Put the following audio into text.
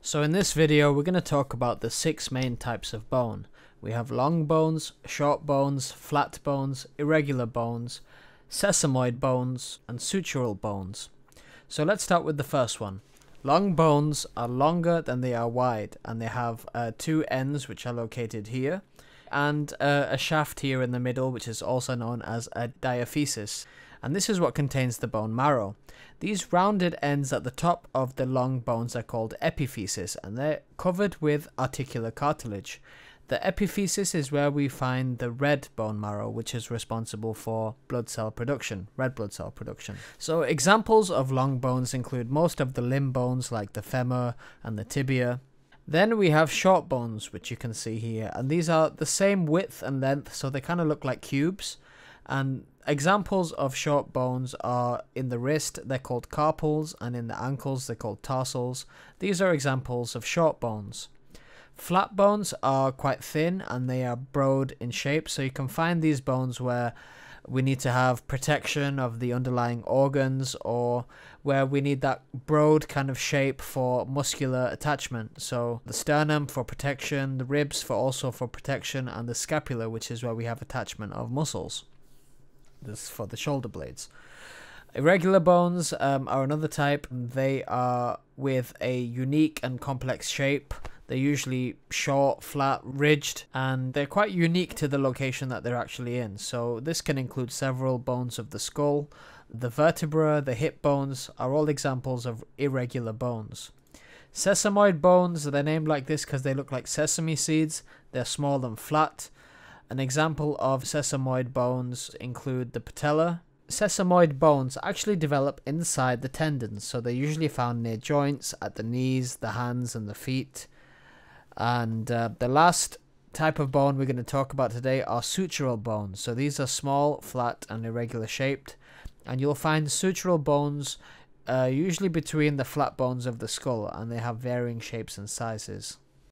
So in this video we're going to talk about the six main types of bone. We have long bones, short bones, flat bones, irregular bones, sesamoid bones, and sutural bones. So let's start with the first one. Long bones are longer than they are wide and they have uh, two ends which are located here and uh, a shaft here in the middle which is also known as a diaphysis and this is what contains the bone marrow. These rounded ends at the top of the long bones are called epiphyses and they're covered with articular cartilage. The epiphysis is where we find the red bone marrow, which is responsible for blood cell production, red blood cell production. So examples of long bones include most of the limb bones like the femur and the tibia. Then we have short bones, which you can see here, and these are the same width and length, so they kind of look like cubes. And examples of short bones are in the wrist, they're called carpals, and in the ankles, they're called tarsals. These are examples of short bones. Flat bones are quite thin and they are broad in shape, so you can find these bones where we need to have protection of the underlying organs or where we need that broad kind of shape for muscular attachment. So the sternum for protection, the ribs for also for protection, and the scapula, which is where we have attachment of muscles. This for the shoulder blades. Irregular bones um, are another type. They are with a unique and complex shape they're usually short, flat, ridged, and they're quite unique to the location that they're actually in. So this can include several bones of the skull. The vertebra, the hip bones are all examples of irregular bones. Sesamoid bones, they're named like this because they look like sesame seeds. They're small and flat. An example of sesamoid bones include the patella. Sesamoid bones actually develop inside the tendons, so they're usually found near joints, at the knees, the hands, and the feet. And uh, the last type of bone we're going to talk about today are sutural bones. So these are small, flat, and irregular shaped. And you'll find sutural bones uh, usually between the flat bones of the skull, and they have varying shapes and sizes.